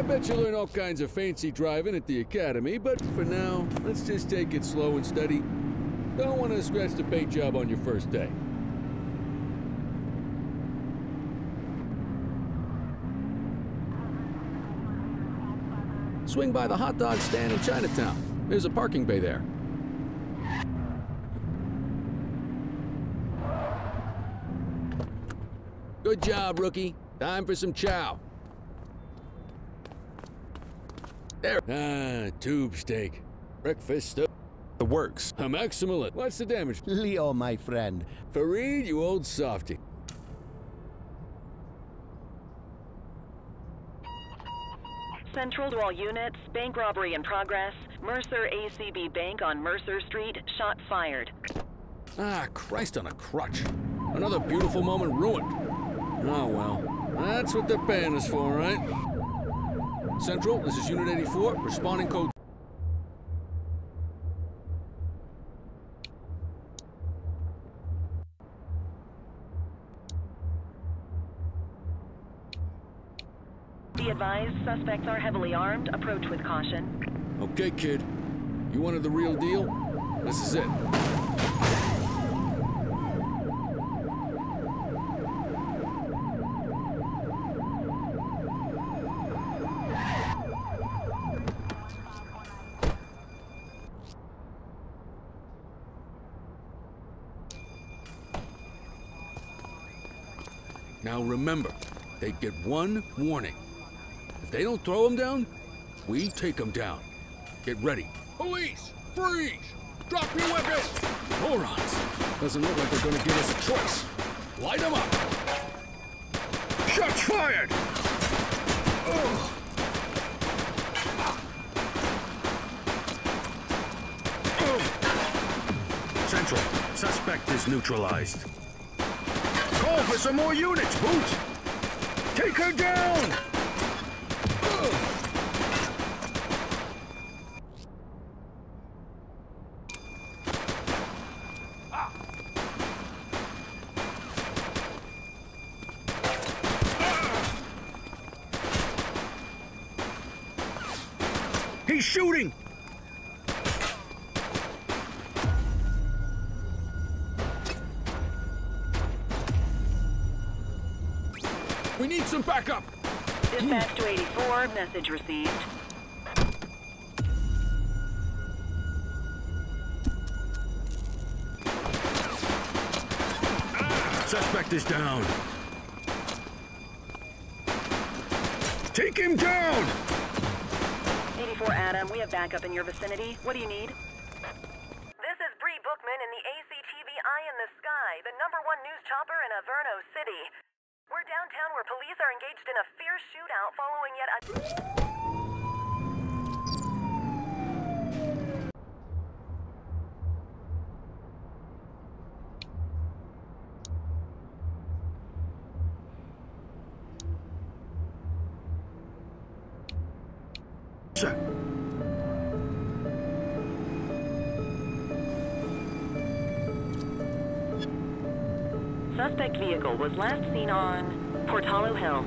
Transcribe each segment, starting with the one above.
I bet you learn all kinds of fancy driving at the academy, but for now, let's just take it slow and steady. Don't want to scratch the paint job on your first day. Swing by the hot dog stand in Chinatown. There's a parking bay there. Good job, rookie. Time for some chow. There. Ah, tube steak. Breakfast stuff. The works. I'm excellent. What's the damage? Leo, my friend. Fareed, you old softy. Central to all units, bank robbery in progress. Mercer ACB Bank on Mercer Street, shot fired. Ah, Christ on a crutch. Another beautiful moment ruined. Oh well, that's what the band is for, right? Central, this is Unit 84, responding code. Be advised, suspects are heavily armed. Approach with caution. Okay, kid. You wanted the real deal? This is it. Now remember, they get one warning. If they don't throw them down, we take them down. Get ready. Police! Freeze! Drop your weapons! Morons! Doesn't look like they're gonna give us a choice. Light them up! Shots fired! Ugh. Central. Suspect is neutralized. Call for some more units, Boot! Take her down! He's shooting! Need some backup! Dispatch to 84, message received. Suspect is down. Take him down! 84 Adam, we have backup in your vicinity. What do you need? This is Bree Bookman in the ACTV Eye in the Sky, the number one news chopper in Averno City. We're downtown where police are engaged in a fierce shootout following yet a... Sir. Suspect vehicle was last seen on Portalo Hill.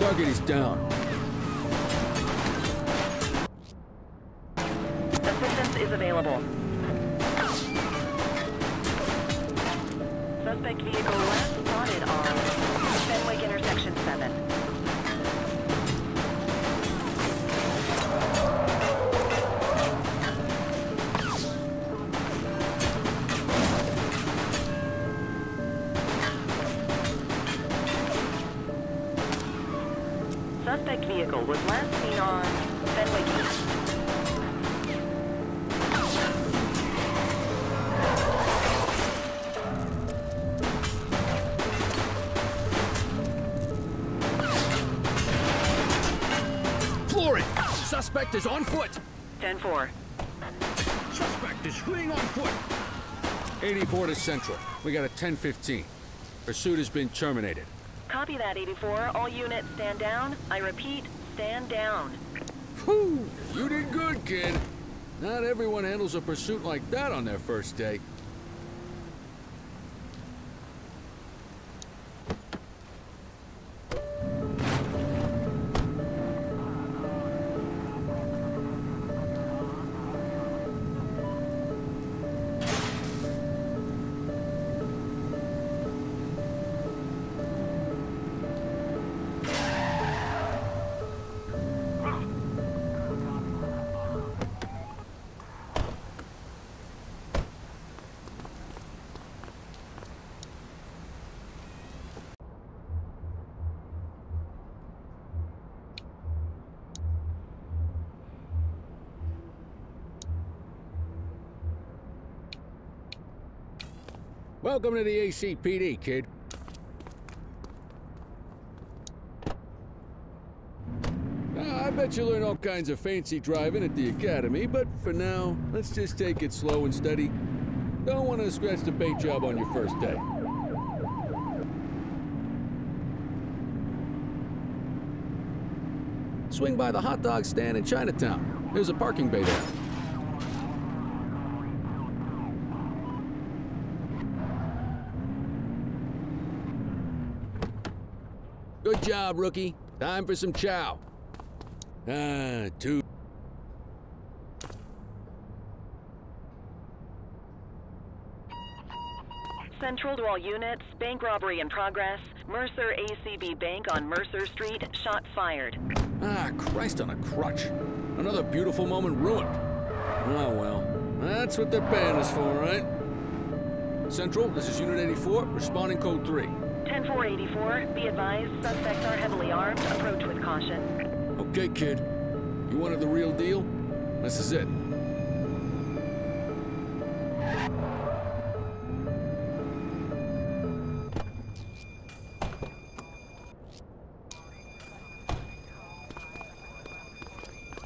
Target is down. Assistance is available. Suspect vehicle last spotted on Fenwick Intersection 7. Vehicle was last seen on East. Flooring! Suspect is on foot! 10-4. Suspect is fleeing on foot! 84 to Central. We got a 10-15. Pursuit has been terminated. Copy that, 84. All units stand down. I repeat, stand down. Whew! You did good, kid. Not everyone handles a pursuit like that on their first day. Welcome to the ACPD, kid. Ah, I bet you learn all kinds of fancy driving at the academy, but for now, let's just take it slow and steady. Don't want to scratch the paint job on your first day. Swing by the hot dog stand in Chinatown. There's a parking bay there. Good job, rookie. Time for some chow. Ah, two. Central to all units, bank robbery in progress. Mercer ACB Bank on Mercer Street, shot fired. Ah, Christ on a crutch. Another beautiful moment ruined. Oh well, that's what they're paying us for, right? Central, this is Unit 84, responding code 3. 10484, be advised, suspects are heavily armed. Approach with caution. Okay, kid. You wanted the real deal? This is it.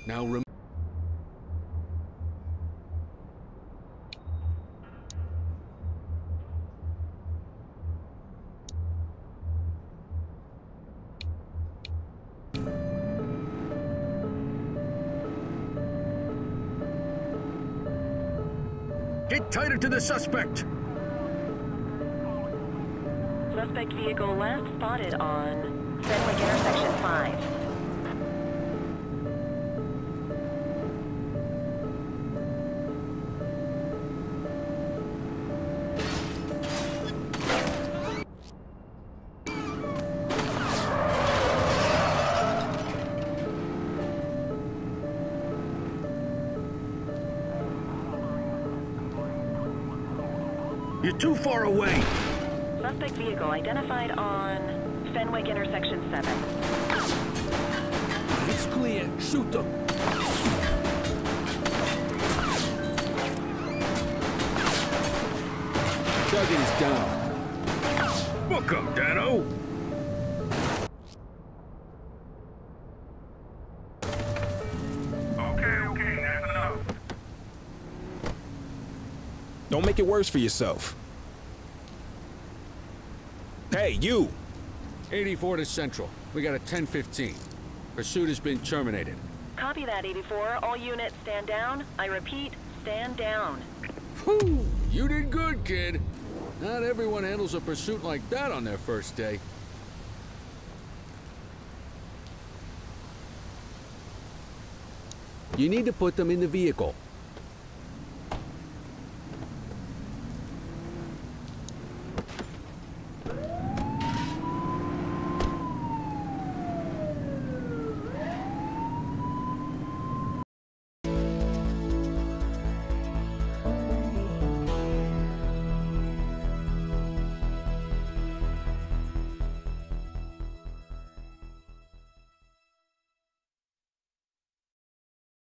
Now Get tighter to the suspect! Suspect vehicle last spotted on Fenwick You're too far away! Suspect vehicle identified on Fenwick intersection 7. It's clear. Shoot them. Target is down. Book 'em, Danno! Don't make it worse for yourself. Hey, you! 84 to Central. We got a 1015. Pursuit has been terminated. Copy that, 84. All units stand down. I repeat, stand down. Whew! You did good, kid. Not everyone handles a pursuit like that on their first day. You need to put them in the vehicle.